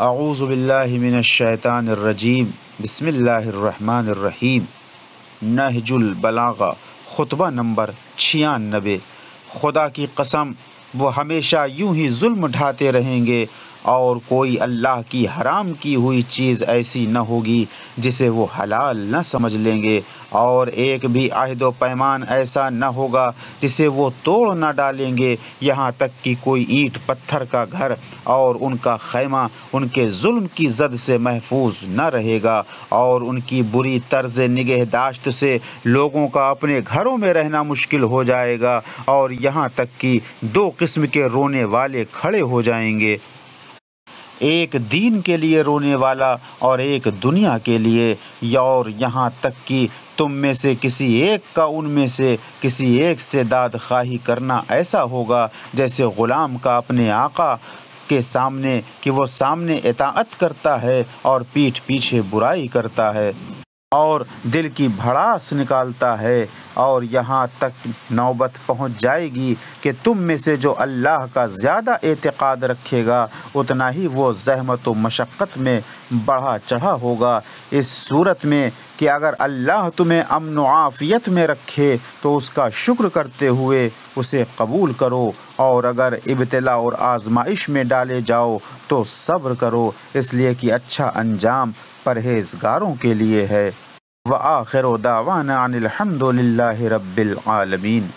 आऊज़बिल्लिमिनशैतानरजीम बसमीम नहजुलबलागा खुतबा नंबर छियानबे. खुदा की कसम, वो हमेशा यूँ ही जुल्म ढाते रहेंगे और कोई अल्लाह की हराम की हुई चीज़ ऐसी न होगी जिसे वो हलाल न समझ लेंगे। और एक भी अहद पैमान ऐसा न होगा जिसे वो तोड़ न डालेंगे। यहाँ तक कि कोई ईंट, पत्थर का घर और उनका खैमा उनके जुल्म की जद से महफूज न रहेगा। और उनकी बुरी तर्ज निगहदाश्त से लोगों का अपने घरों में रहना मुश्किल हो जाएगा। और यहाँ तक कि दो किस्म के रोने वाले खड़े हो जाएँगे। एक दीन के लिए रोने वाला और एक दुनिया के लिए और यहाँ तक कि तुम में से किसी एक का उनमें से किसी एक से दाद खाही करना ऐसा होगा जैसे ग़ुलाम का अपने आका के सामने कि वो सामने इताअत करता है और पीठ पीछे बुराई करता है। और दिल की भड़ास निकालता है और यहाँ तक नौबत पहुँच जाएगी कि तुम में से जो अल्लाह का ज़्यादा एतक़ाद रखेगा, उतना ही वो जहमत व मशक्क़त में बढ़ा चढ़ा होगा। इस सूरत में कि अगर अल्लाह तुम्हें अमन आफ़ियत में रखे तो उसका शुक्र करते हुए उसे कबूल करो। और अगर इब्तला और आजमाइश में डाले जाओ तो सब्र करो। इसलिए कि अच्छा अंजाम परहेज़गारों के लिए है। व आखिर दावाना अनिलहमदिल्ला रब्बिल आलमीन।